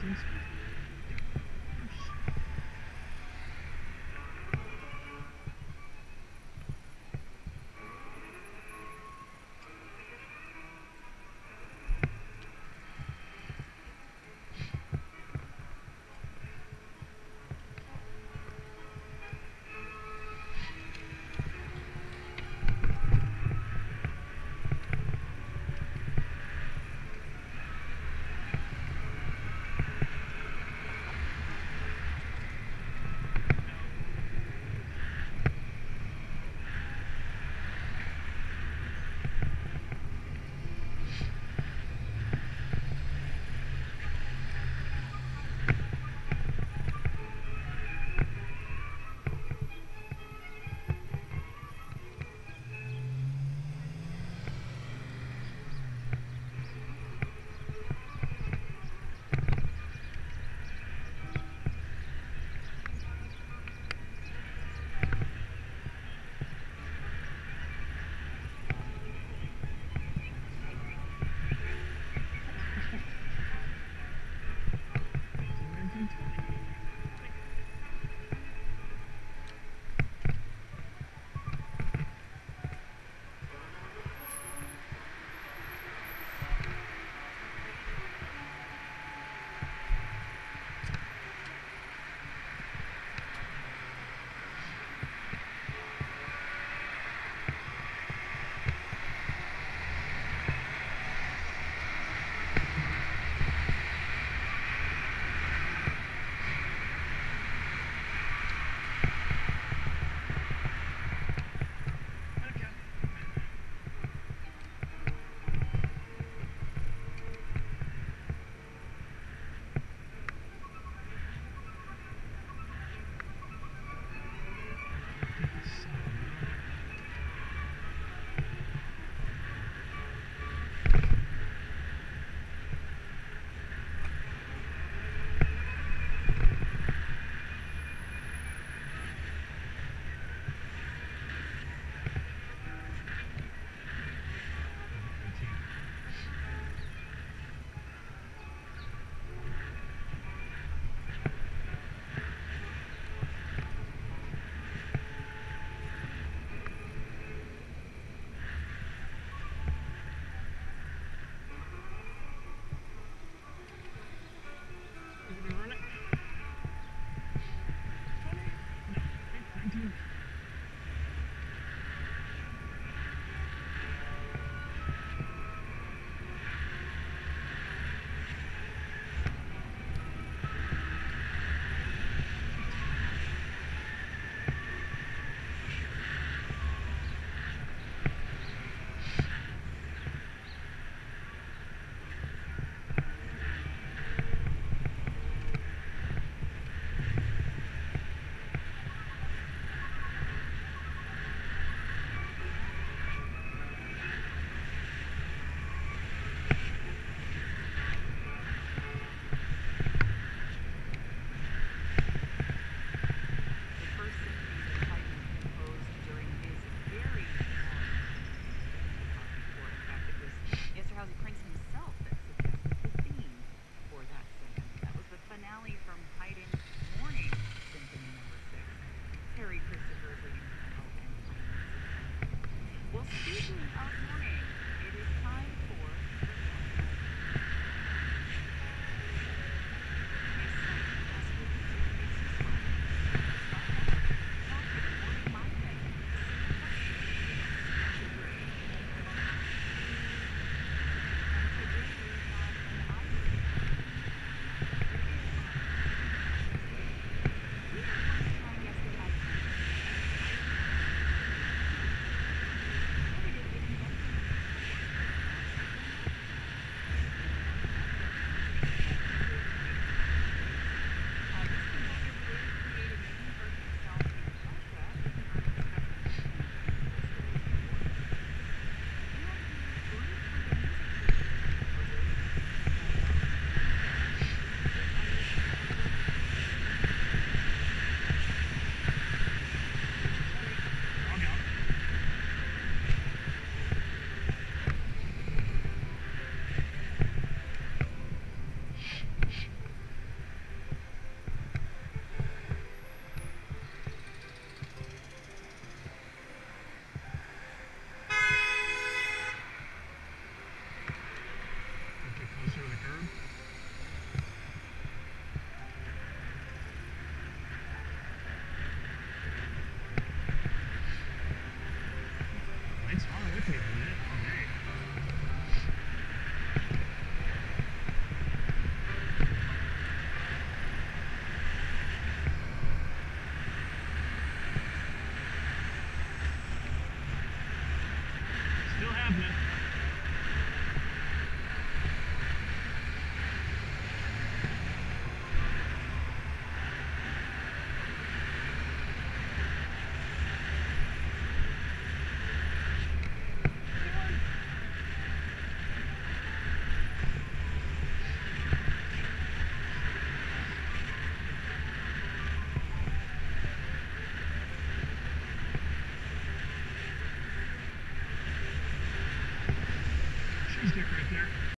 distance.